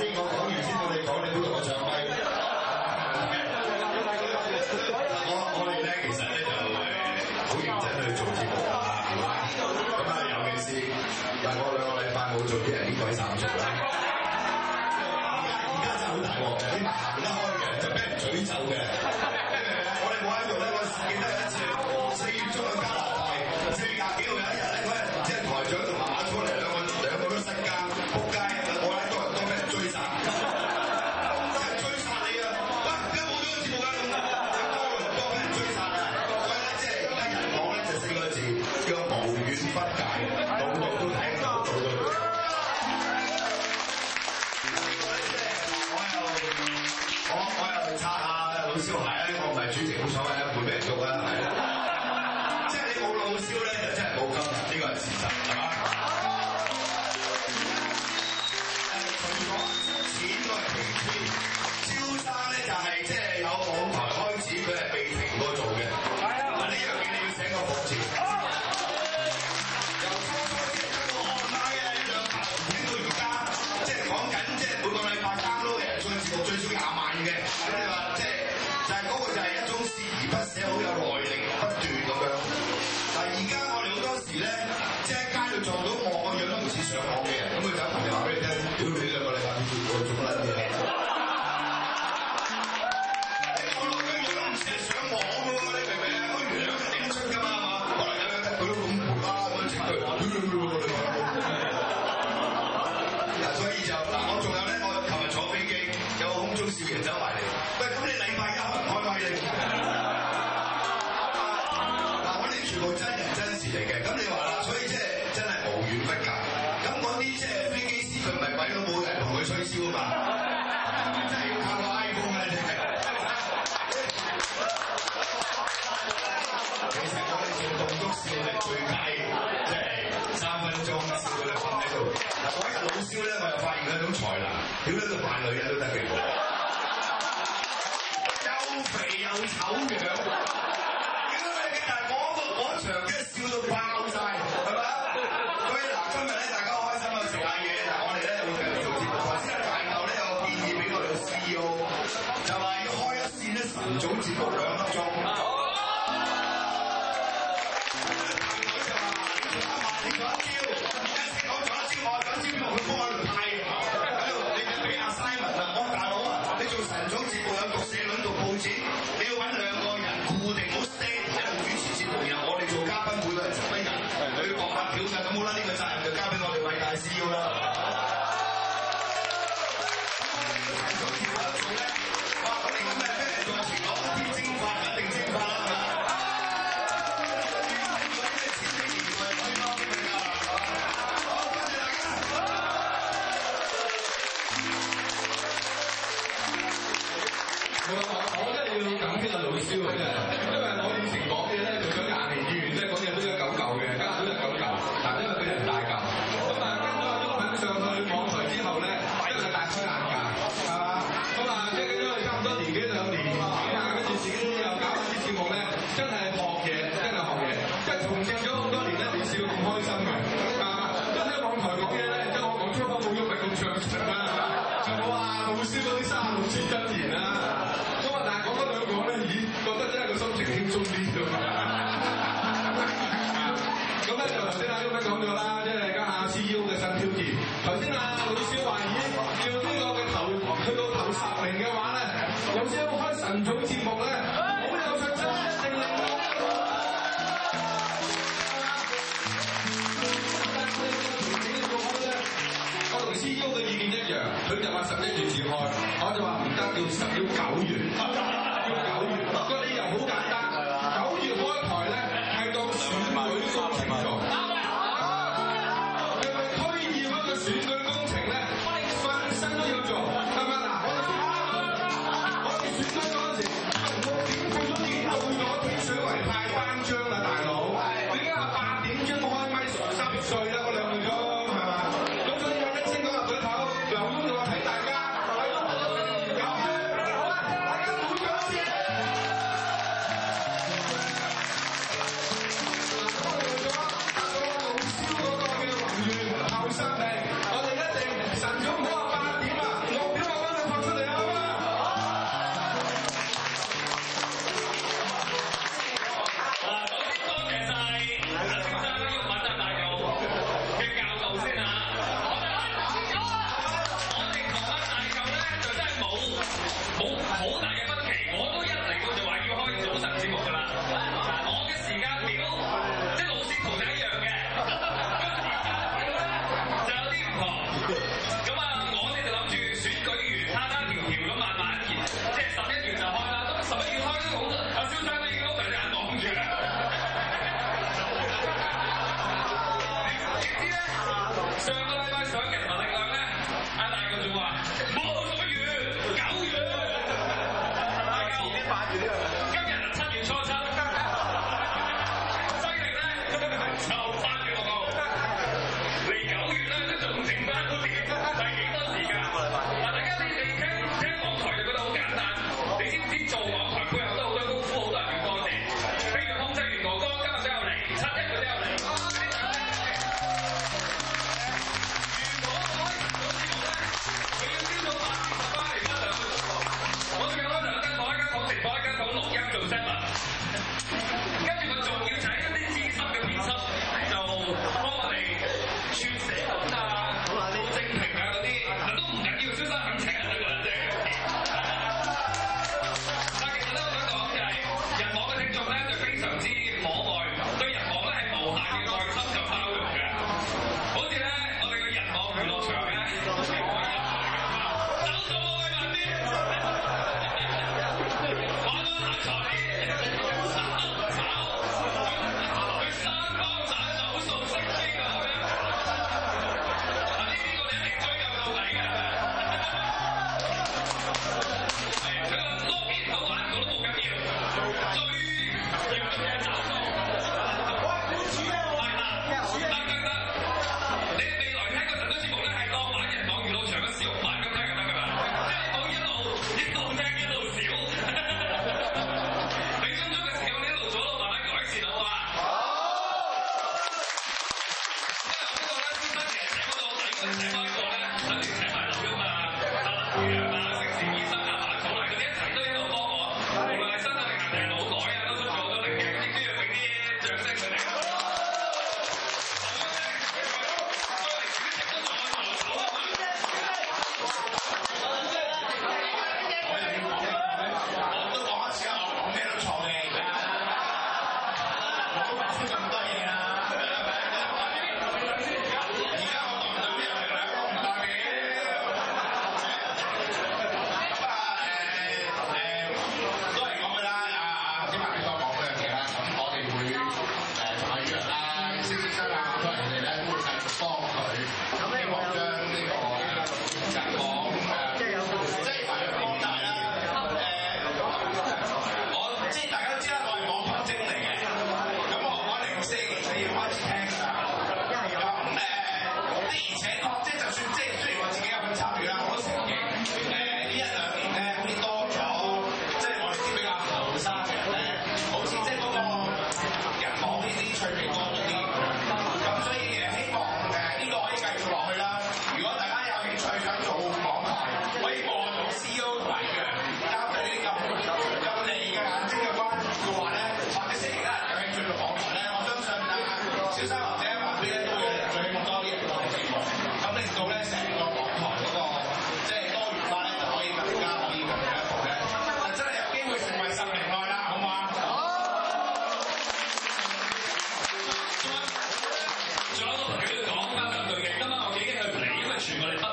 畀我講完先，我哋講你都同我唱開。嗱，我我哋咧其實咧就係好認真去做節目㗎。咁啊，尤其是，但我兩個禮拜冇做節目，應該散咗。而家就好大鑊嘅，行得一開嘅，就俾人嘴咒嘅。我哋冇喺度呢，個事件都係一場。四月中去加拿大，就四月廿幾號有一日。笑，係啊，我唔係主席，好所啊，會俾人喐啊，係，即係你冇老笑咧，就真係冇金啊，呢個係事實，嘛？真人真事嚟嘅，咁你話啦，所以即係真係無遠不及。咁嗰啲即係飛機師，佢唔係鬼都冇人同佢吹簫啊嘛？真解要靠 iPhone？真，其實我哋做懂得笑裏最雞，即係三分鐘笑，佢就瞓喺度。嗱，我喺老蕭咧，我又發現佢一種才能，點解做扮女人都得嘅？又肥又丑樣。大嚿。咁啊，跟咗中文上去網台之後咧，擺咗個大出眼鏡，係嘛？咁啊，即係跟咗佢差唔多年幾兩年，啊，跟住自己又搞翻啲節目咧，真係學嘢，真係學嘢，即係重振咗咁多年咧，試視咁開心嘅，啊，即係喺網台講嘢咧，即係我講粗口冇喐，咪咁暢順啦，就冇話老燒嗰啲三六千真言啦。咁啊，但係講嗰兩個咧，已，覺得真係個心情輕鬆啲咁嘛～頭先阿老蕭話，咦，要呢個嘅頭去到頭十名嘅話咧，老蕭開晨早節目咧，好有信心，一定令到。我同 CEO 嘅意見一樣，佢就話十一月至開，我就話唔得，要十要九月，ことは Yeah. but